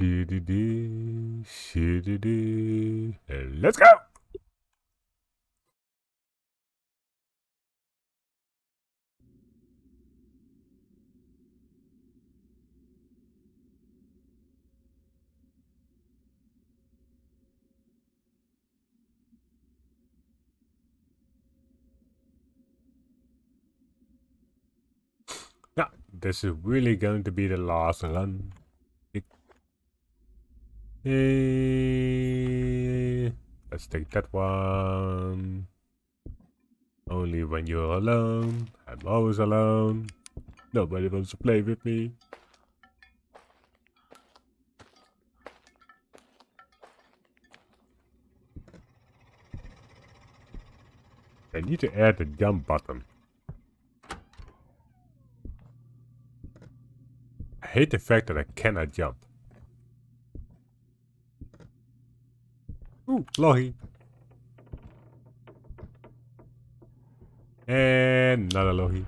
Let's go! Yeah, this is really going to be the last run. Hey, let's take that one. Only when you're alone. I'm always alone. Nobody wants to play with me. I need to add the jump button. I hate the fact that I cannot jump. Ooh, lohi. And another lohi.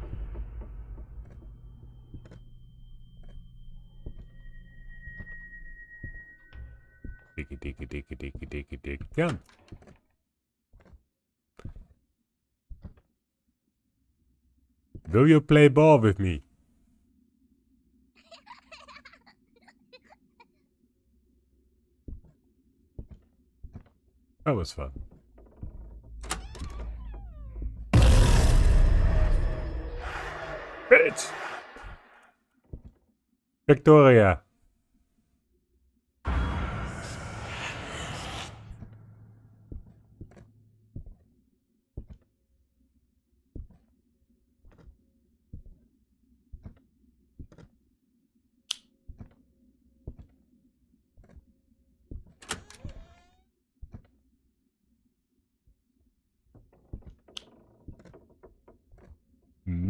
Diggy, diggy, diggy, diggy, diggy, diggy, gun. Will you play ball with me? That was fun. Bitch! Victoria!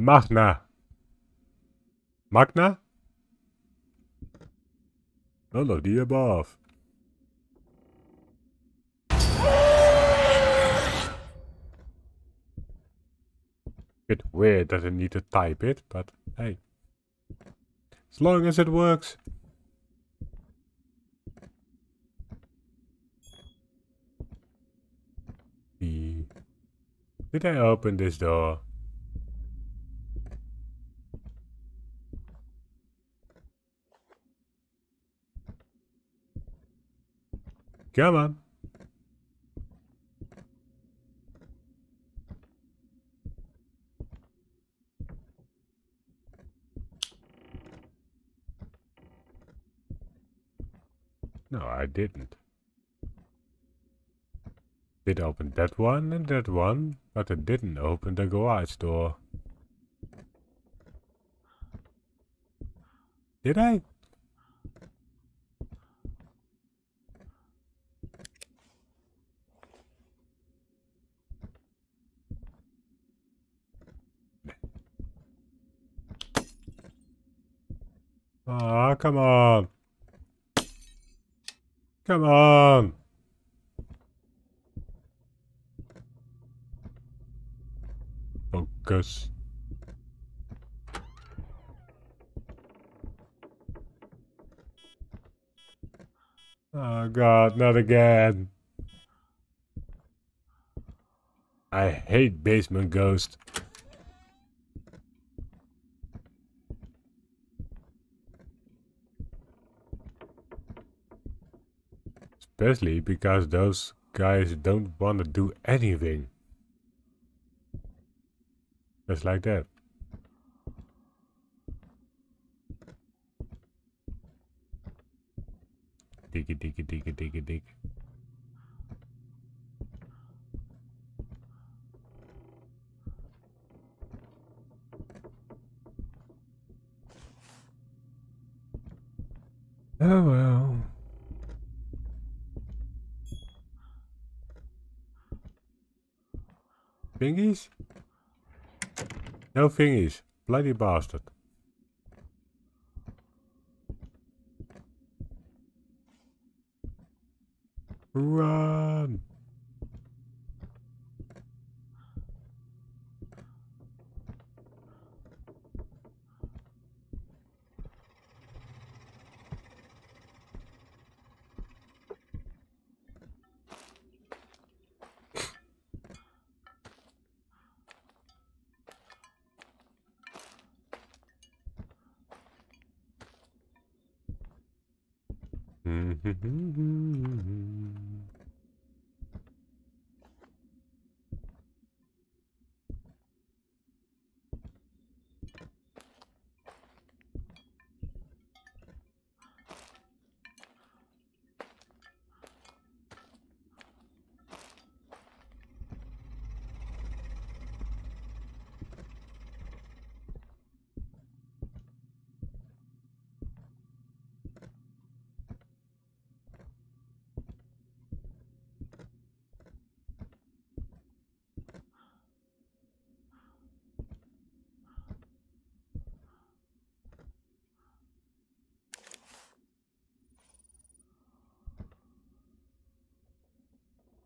Magna. Magna? None of the above. Bit weird that I need to type it, but hey. As long as it works. Did I open this door? Come on. No, I didn't. Did open that one and that one, but it didn't open the garage door. Did I? Ah, come on. Come on. Focus. Oh god, not again. I hate Basement Ghost. Especially because those guys don't want to do anything. Just like that. Diggy, diggy, diggy, diggy, dig. Oh well. Thingies? No thingies. Bloody bastard. Run! Mm-hmm.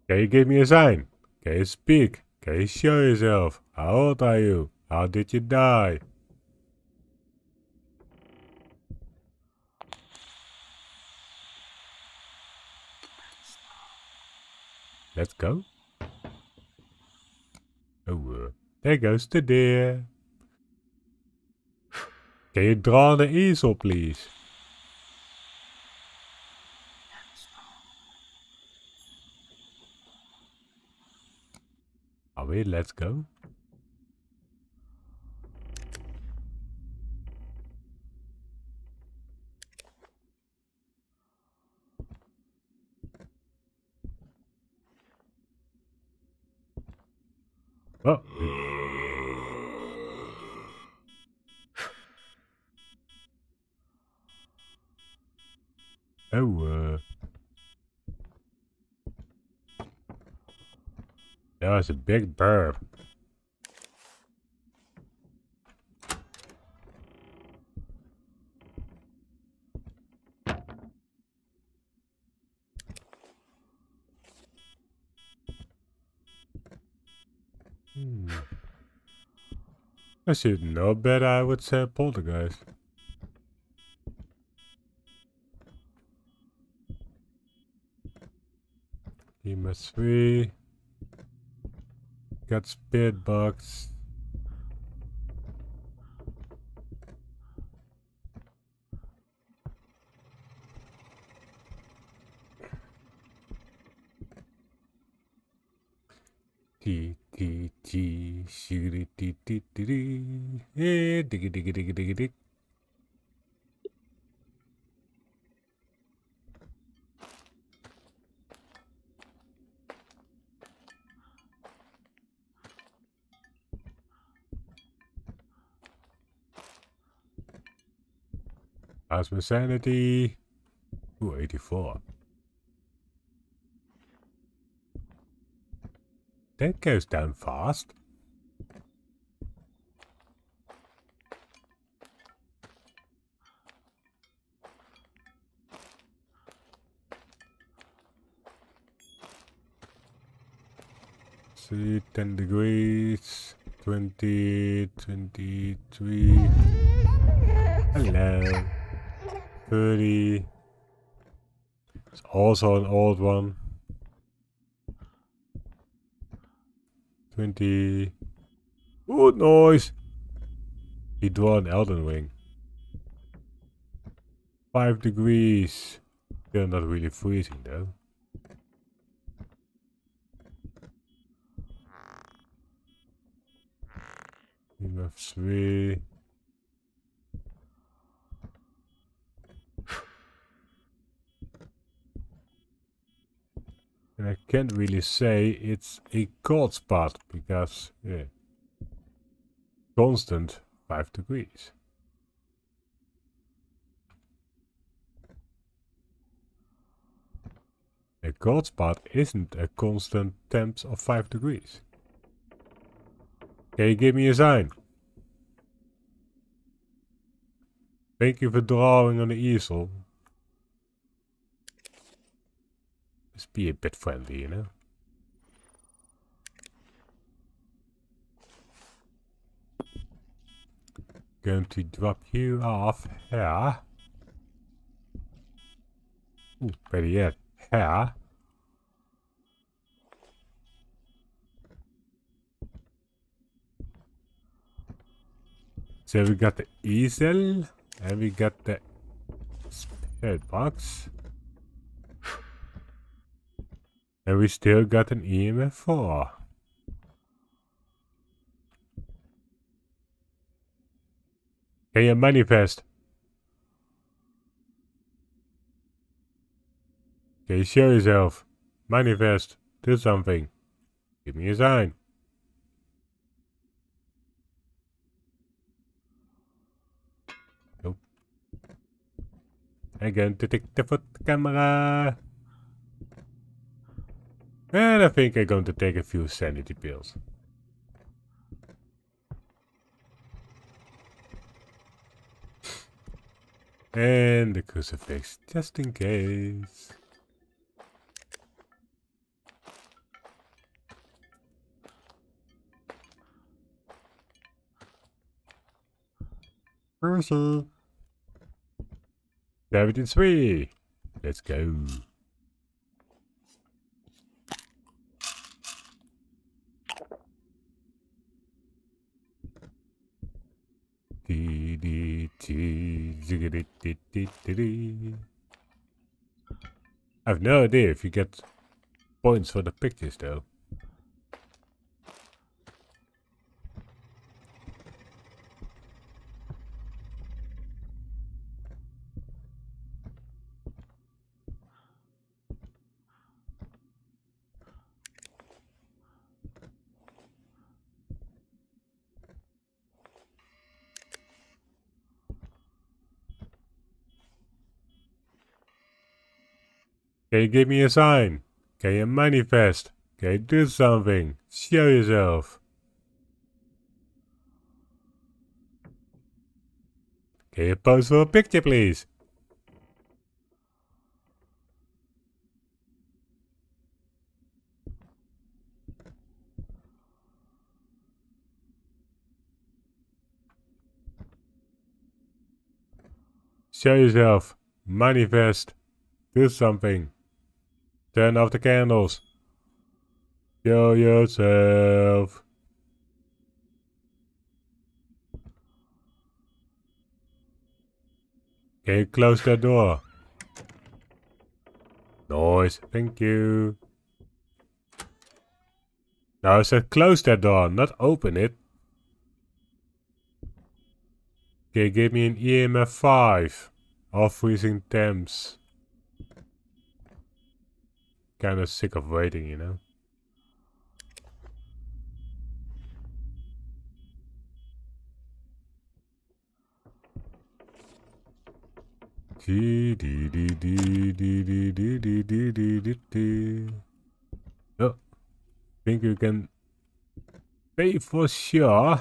Can you give me a sign? Can you speak? Can you show yourself? How old are you? How did you die? Let's go. Oh, uh, there goes the deer. Can you draw the easel, please? Are we? Let's go. Oh. Oh, uh. Oh, that was a big burp. I should know better, I would say poltergeist. Ema 3. Got spirit box. T T T shiggy T T T T eh diggy diggy diggy diggy dig. My sanity? Ooh, 84. That goes down fast. See, 10 degrees, 20, 23. Hello. 30. It's also an old one. 20. Oh, noise! He drew an Elden Ring. 5 degrees. Still not really freezing though. We have 3. And I can't really say it's a cold spot because, yeah, constant 5 degrees. A cold spot isn't a constant temps of 5 degrees. Can you give me a sign? Thank you for drawing on the easel. Let's be a bit friendly, you know? Going to drop you off here. Ooh, better yet, here. So we got the easel and we got the spirit box. And we still got an EMF 4. Can you manifest? You show yourself? Manifest. Do something. Give me a sign. Nope. Going to take the foot camera. And I think I'm going to take a few sanity pills. And the crucifix, just in case. Percy. David three. Let's go. I have no idea if you get points for the pictures though. Can you give me a sign? Can you manifest? Can you do something? Show yourself. Can you pose for a picture, please? Show yourself. Manifest. Do something. Turn off the candles. Show yourself. Can you close that door? Noise, thank you. Now I said close that door, not open it. Okay, give me an EMF 5. All freezing temps kind of sick of waiting, you know? Oh, think you can pay for sure.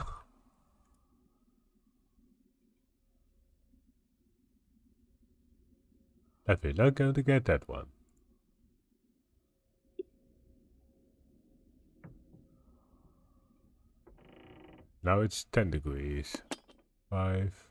But we're not going to get that one. Now it's 10 degrees. 5.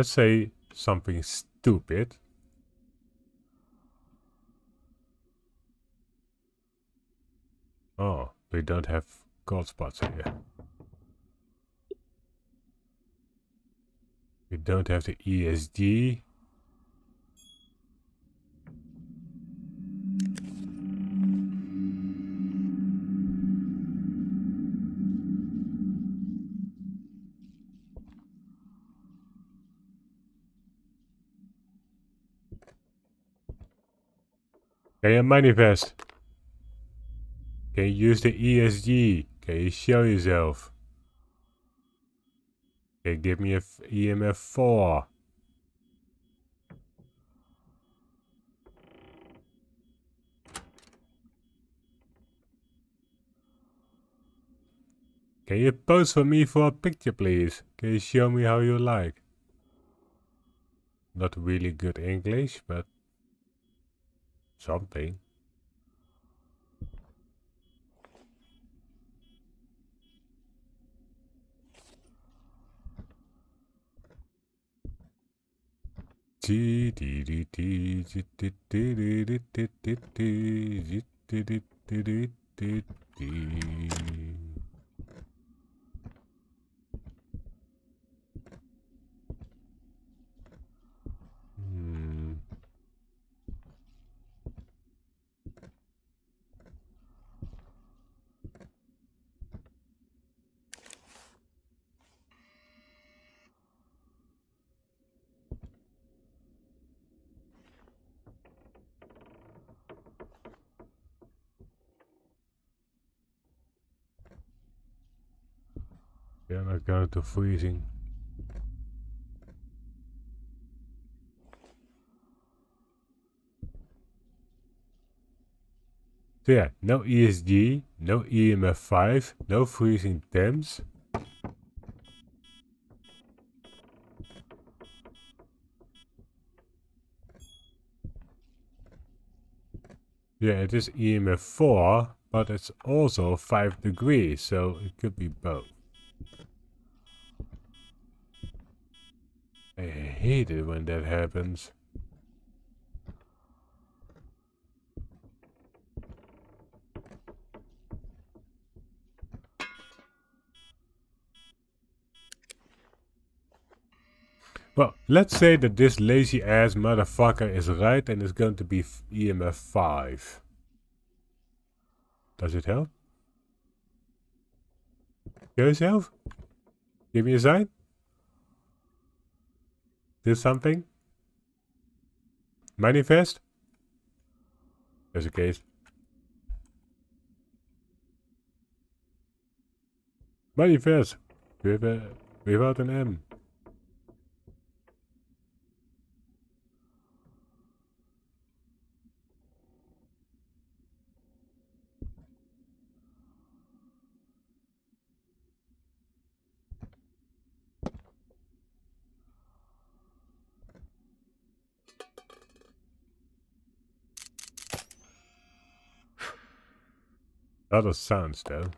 Let's say something stupid. Oh, we don't have cold spots here. We don't have the ESG. Can you manifest? Can you use the ESG? Can you show yourself? Can you give me a EMF 4? Can you pose for me for a picture, please? Can you show me how you like? not really good English, but something. Yeah, not going to freezing. So yeah, no ESG, no EMF 5, no freezing temps. Yeah, it is EMF 4, but it's also 5 degrees, so it could be both. I hate it when that happens. Well, let's say that this lazy ass motherfucker is right and is going to be EMF 5. Does it help? Yourself? Give me a sign? Do something? Manifest? There's a case. Manifest! Without an M. That sounds though.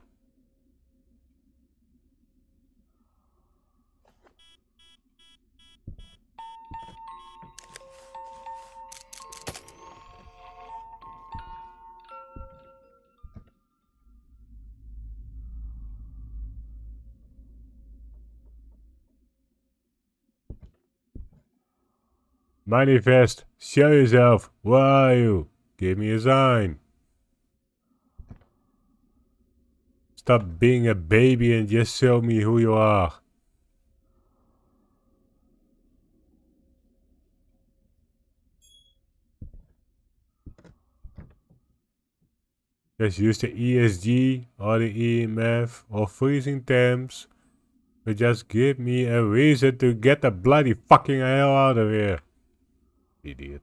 Manifest, show yourself, where are you? Give me a sign. Stop being a baby and just show me who you are. Just use the ESG or the EMF or freezing temps. But just give me a reason to get the bloody fucking hell out of here. Idiot.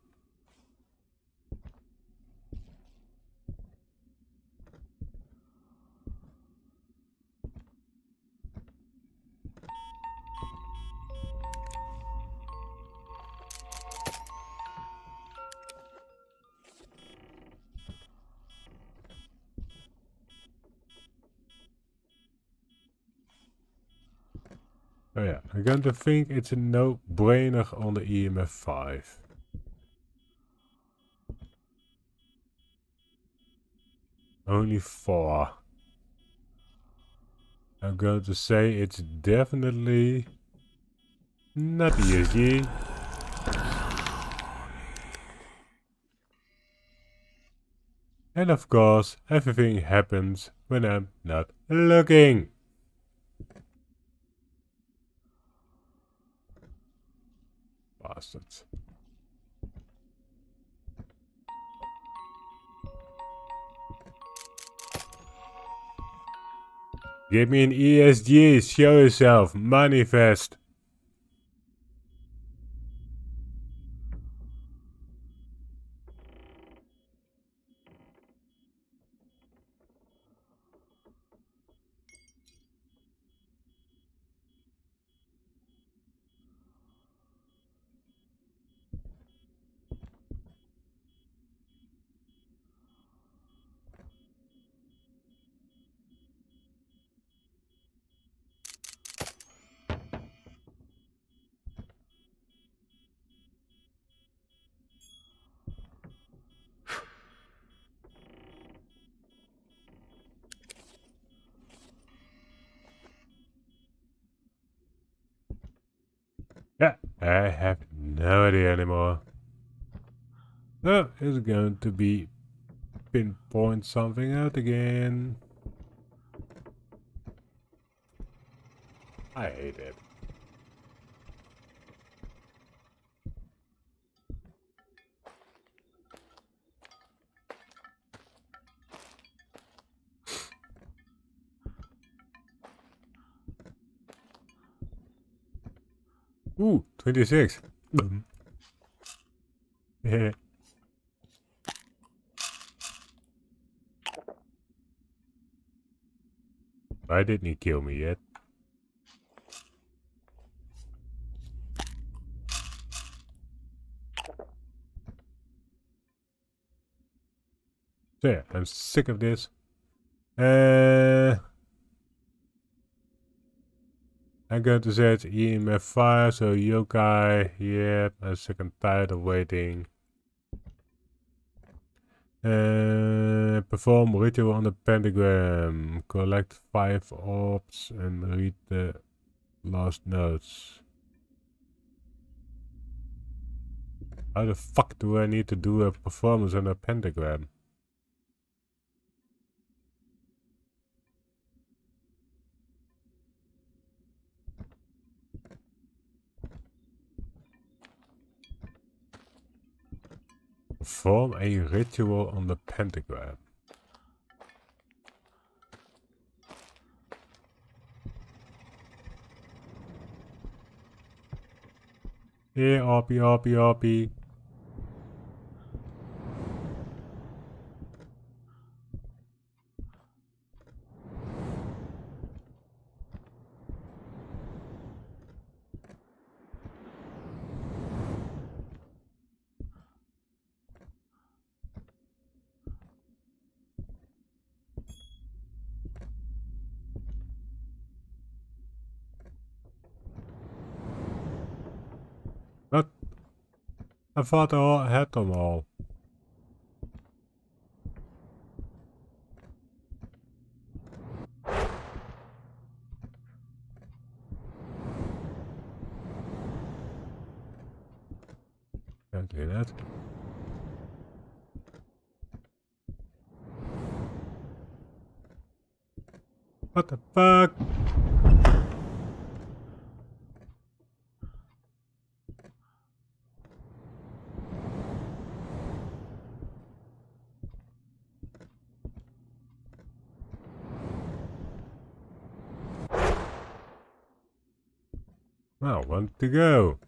I'm going to think it's a no-brainer on the EMF 5. Only 4. I'm going to say it's definitely not ESG. And of course, everything happens when I'm not looking. Bastards. Give me an ESG, show yourself, manifest. Yeah, I have no idea anymore. Going to be pinpoint something out again. I hate it. Ooh, 26. yeah. Why didn't he kill me yet? So yeah, I'm sick of this. Uh, I'm going to set EMF 5, so yokai, yep, I'm sick and tired of waiting. Uh, perform ritual on the pentagram. Collect five orbs and read the last notes. How the fuck do I need to do a performance on a pentagram? Perform a ritual on the pentagram. Yeah, RP, RP, RP. Thought I had them all. Can't do that. What the fuck? Well, one to go.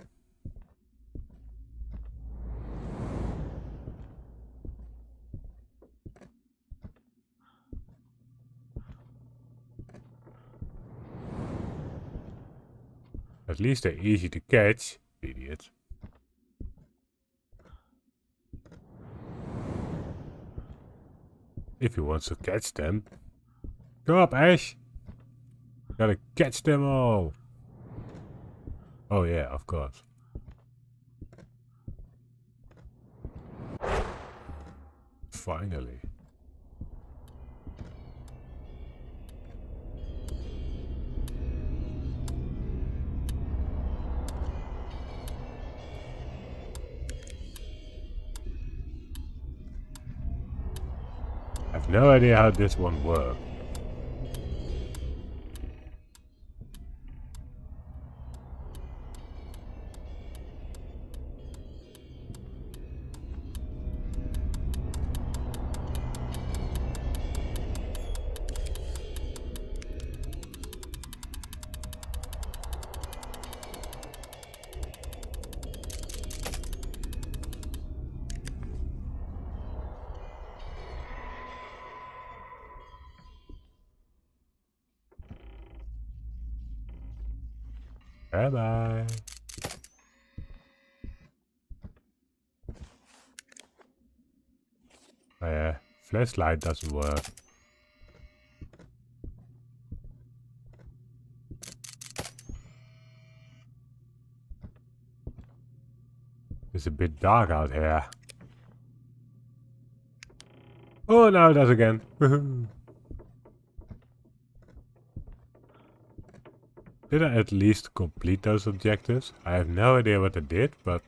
At least they're easy to catch, idiot. If he wants to catch them. Go up, Ash! Gotta catch them all! Oh yeah, of course. Finally. I have no idea how this one works. Bye bye. Oh yeah, flashlight doesn't work. It's a bit dark out here. Oh, now it does again. Did I at least complete those objectives? I have no idea what I did, but...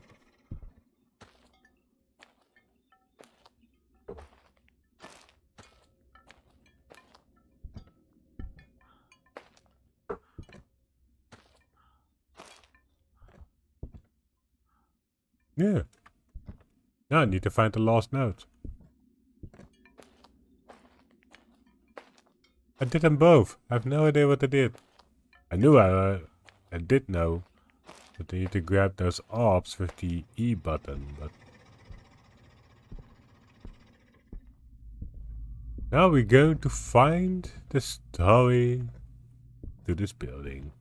Yeah. Now I need to find the last note. I did them both. I have no idea what I did. I knew I, I did know that I need to grab those orbs with the E button, but... Now we're going to find the story to this building.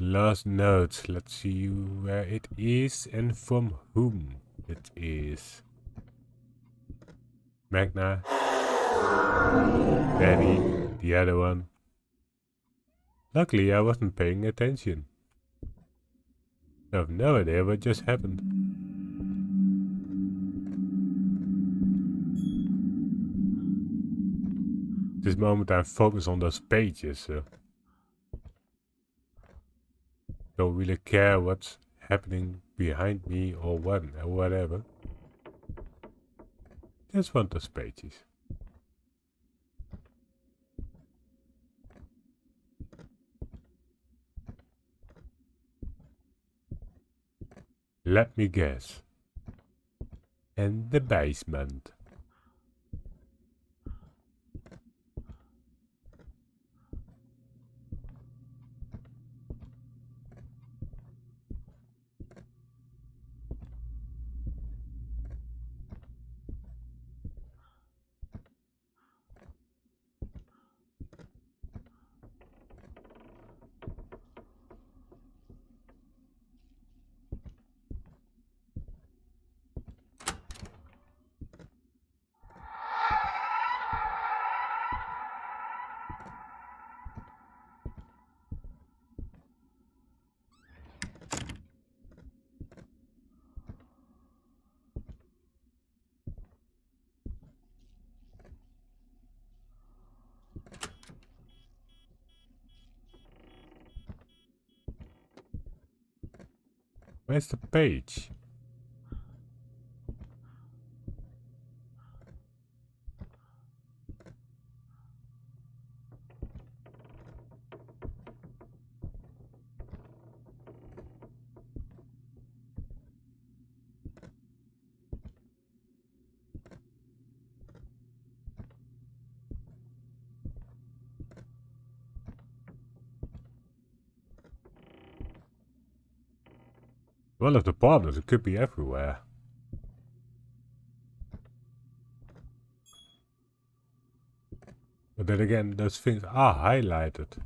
last note. Let's see where it is and from whom it is. Magna. Danny, the other one. Luckily I wasn't paying attention. I have no idea what just happened. This moment I focus on those pages. So don't really care what's happening behind me or what or whatever. Just want those pages. Let me guess. In the basement. Where's the page? One of the problems, it could be everywhere. But then again, those things are highlighted.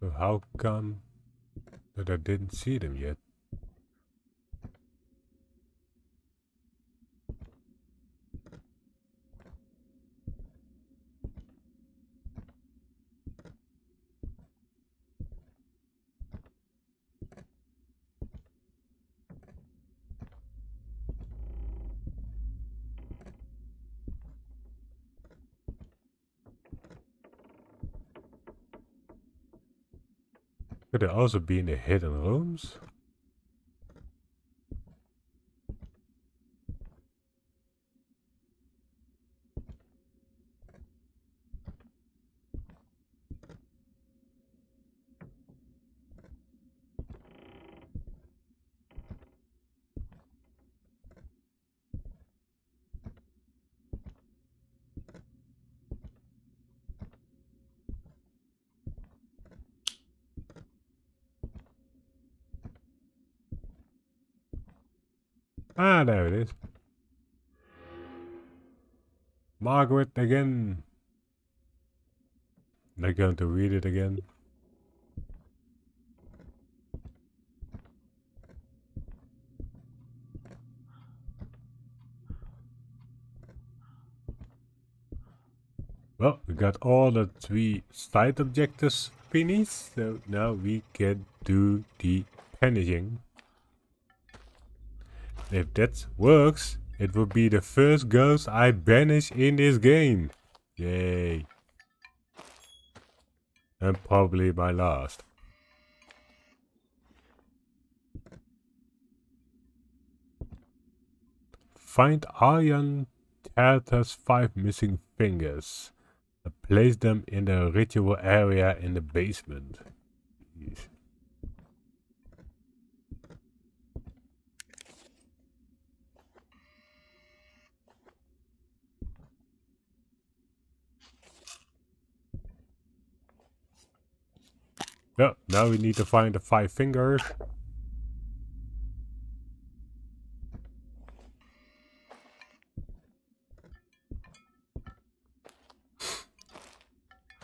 So how come that I didn't see them yet? Could it also be in the hidden rooms? Ah, there it is. Margaret again. They're going to read it again. Well, we got all the three side objectives finished, so now we can do the banishing. If that works, it will be the first ghost I banish in this game. Yay. And probably my last. Find Arjan Tharta's five missing fingers. And place them in the ritual area in the basement. Yeah, now we need to find the five fingers.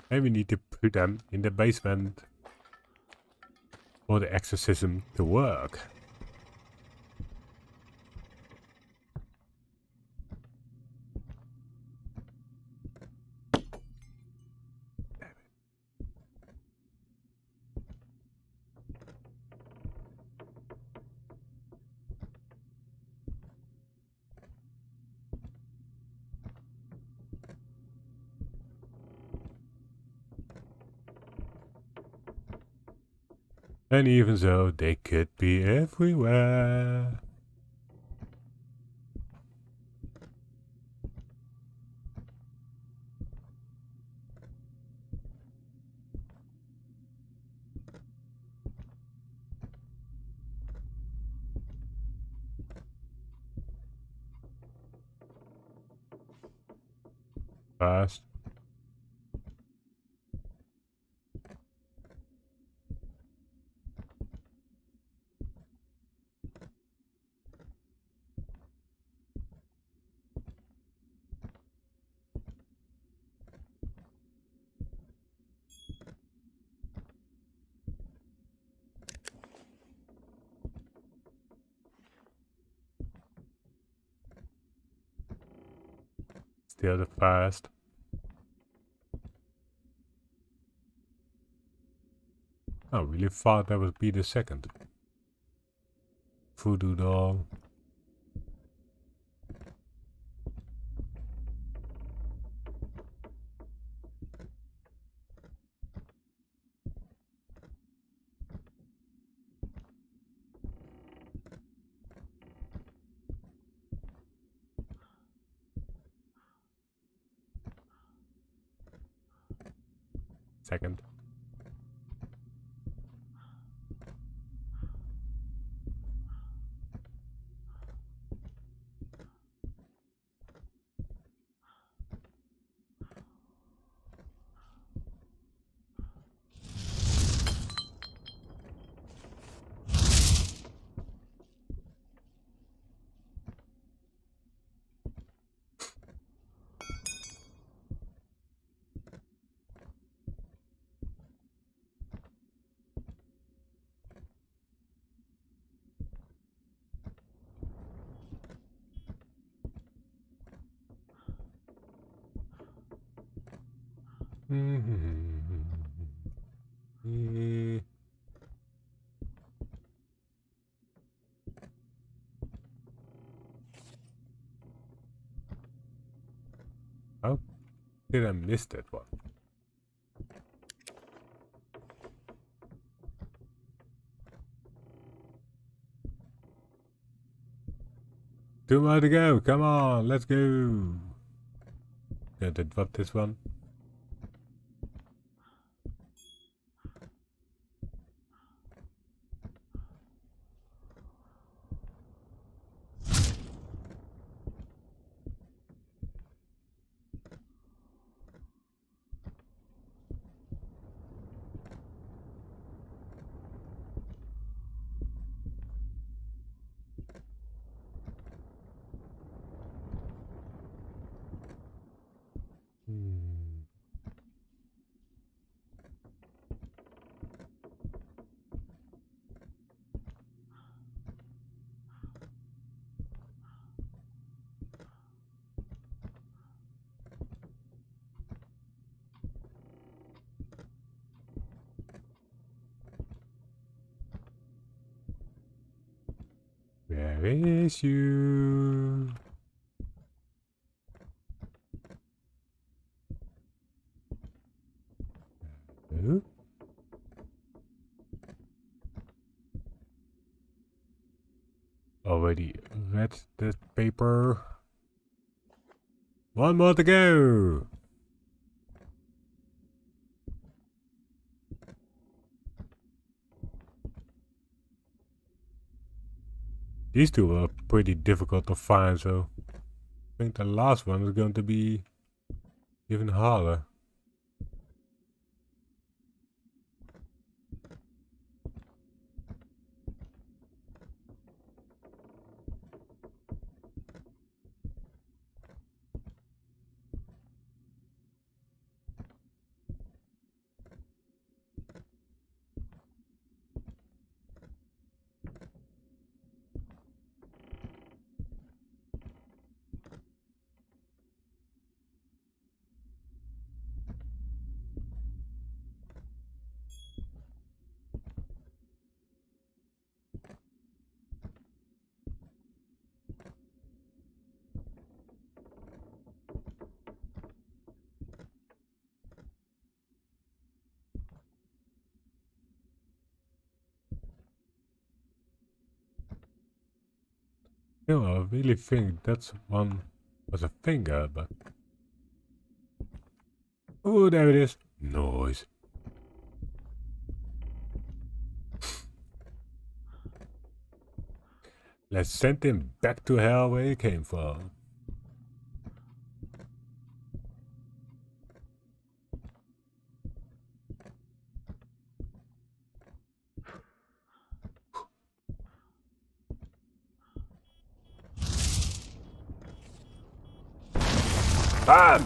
And we need to put them in the basement for the exorcism to work. And even so, they could be everywhere. Fast. Still other first. I really thought that would be the second. Voodoo doll. Second. Eh. How did I miss that one? Two more to go. Come on, let's go. To drop this one. Hmm. Is you? Already read that paper. One more to go. These two were pretty difficult to find, so I think the last one is going to be even harder. Really think that's one was a finger, but... Oh, there it is. Noise. Let's send him back to hell where he came from. Bam!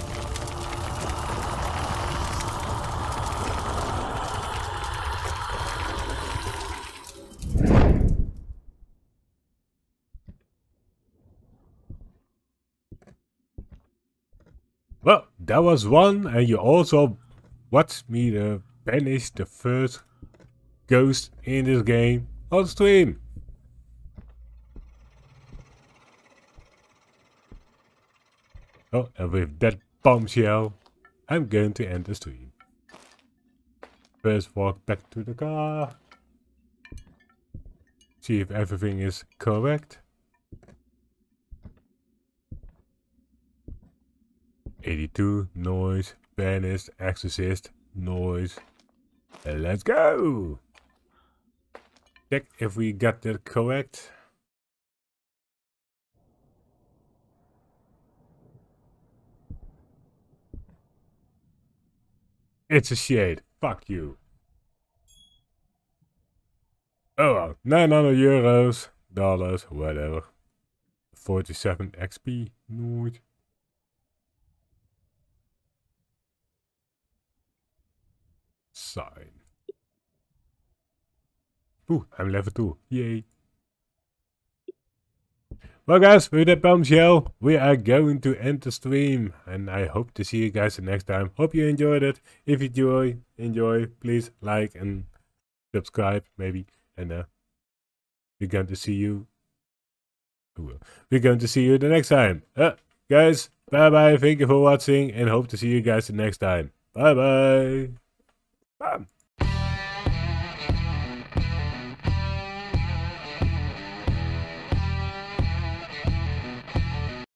Well, that was one, and you also watched me to banish the first ghost in this game on stream. Oh, and with that bombshell, I'm going to end the stream. First walk back to the car. See if everything is correct. 82, noise, banished, exorcist, noise. And let's go! Check if we got that correct. It's a shade. Fuck you. Oh well, 900 euros, dollars, whatever. 47 XP, nooit. Sign. Oeh, I'm level 2. Yay. Well guys, with that bombshell, we are going to end the stream. And I hope to see you guys the next time. Hope you enjoyed it. If you enjoy, enjoy, please like and subscribe maybe. And uh, we're going to see you. We're going to see you the next time. Uh, guys, bye bye. Thank you for watching and hope to see you guys the next time. Bye bye. Bye.